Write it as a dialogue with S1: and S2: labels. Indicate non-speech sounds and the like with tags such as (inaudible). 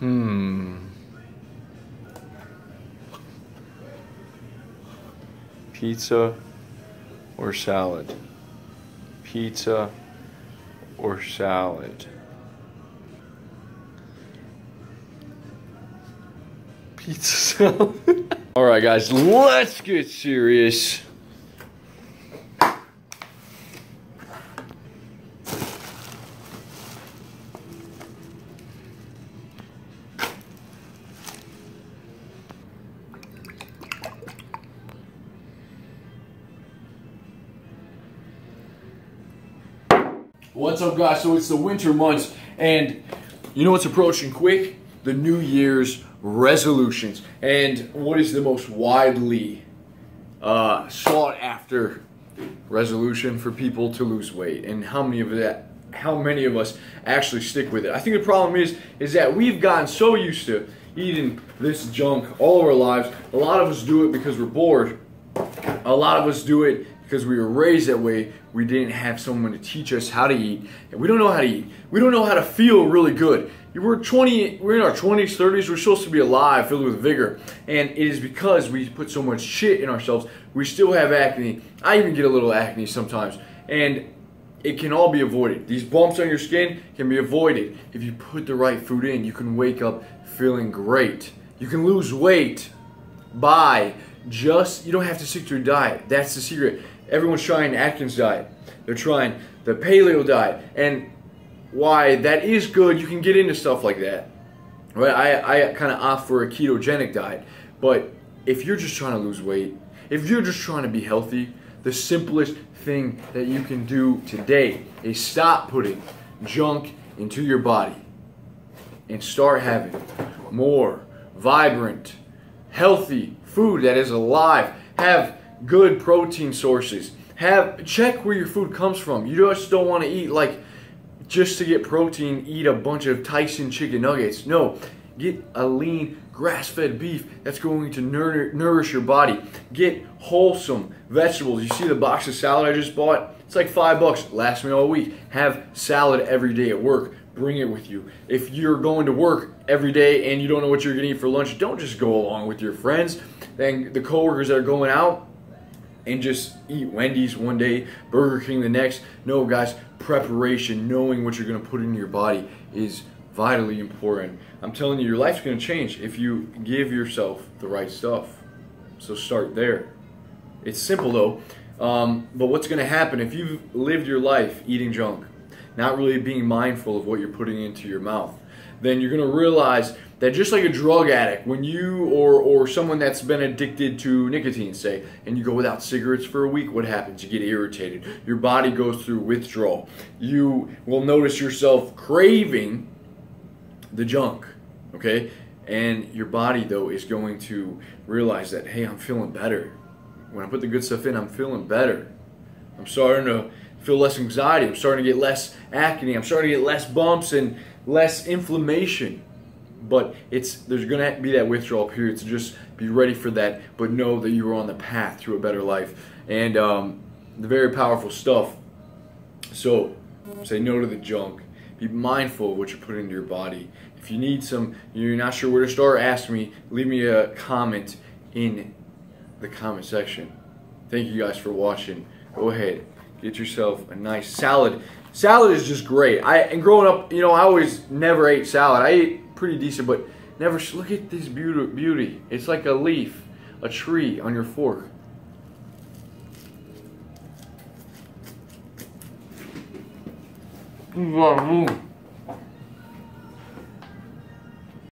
S1: Hmm. Pizza or salad? Pizza or salad? Pizza salad. (laughs) All right, guys, let's get serious. What's up, guys? So it's the winter months, and you know what's approaching quick? The New Year's resolutions. And what is the most widely uh, sought after resolution for people to lose weight? And how many of that? How many of us actually stick with it? I think the problem is is that we've gotten so used to eating this junk all of our lives. A lot of us do it because we're bored. A lot of us do it because we were raised that way. We didn't have someone to teach us how to eat, and we don't know how to eat. We don't know how to feel really good. We're 20, we're in our 20s, 30s, we're supposed to be alive, filled with vigor. And it is because we put so much shit in ourselves, we still have acne. I even get a little acne sometimes. And it can all be avoided. These bumps on your skin can be avoided. If you put the right food in, you can wake up feeling great. You can lose weight by just, you don't have to stick to a diet. That's the secret. Everyone's trying the Atkins diet. They're trying the paleo diet. And why that is good, you can get into stuff like that. Right? I, I kind of opt for a ketogenic diet. But if you're just trying to lose weight, if you're just trying to be healthy, the simplest thing that you can do today is stop putting junk into your body and start having more vibrant, healthy food that is alive. Have good protein sources. Have check where your food comes from. You just don't want to eat like just to get protein, eat a bunch of Tyson chicken nuggets. No, get a lean grass-fed beef that's going to nourish your body. Get wholesome vegetables. You see the box of salad I just bought? It's like five bucks. Lasts me all week. Have salad every day at work. Bring it with you. If you're going to work every day and you don't know what you're going to eat for lunch, don't just go along with your friends. Then the coworkers that are going out, and just eat Wendy's one day, Burger King the next. No, guys, preparation, knowing what you're going to put in your body is vitally important. I'm telling you, your life's going to change if you give yourself the right stuff. So start there. It's simple though. Um, but what's going to happen if you've lived your life eating junk, not really being mindful of what you're putting into your mouth, then you're going to realize that just like a drug addict, when you or or someone that's been addicted to nicotine, say, and you go without cigarettes for a week, what happens? You get irritated. Your body goes through withdrawal. You will notice yourself craving the junk, okay? And your body though is going to realize that hey, I'm feeling better. When I put the good stuff in, I'm feeling better. I'm starting to feel less anxiety. I'm starting to get less acne. I'm starting to get less bumps and less inflammation. But it's there's going to be that withdrawal period so just be ready for that but know that you are on the path to a better life. And um, the very powerful stuff. So say no to the junk. Be mindful of what you're putting into your body. If you need some you're not sure where to start ask me. Leave me a comment in the comment section. Thank you guys for watching. Go ahead get yourself a nice salad salad is just great i and growing up you know i always never ate salad i ate pretty decent, but never look at this beauty. Beauty. It's like a leaf, a tree on your fork. Mm.